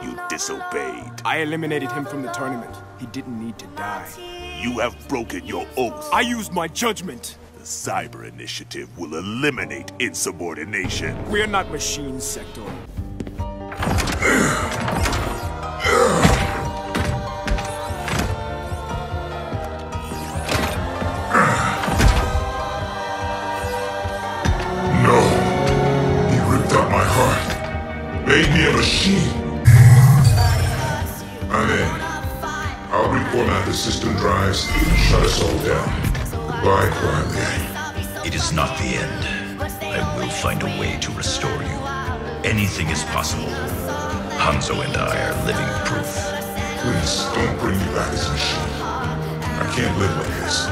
You disobeyed. I eliminated him from the tournament. He didn't need to die. You have broken your oath. I used my judgment. The Cyber Initiative will eliminate insubordination. We're not machines, Sektor. No. He ripped out my heart. Made me a machine. I'll reformat the system drives and shut us all down. Goodbye, Gang. It is not the end. I will find a way to restore you. Anything is possible. Hanzo and I are living proof. Please don't bring me back as a machine. I can't live like this.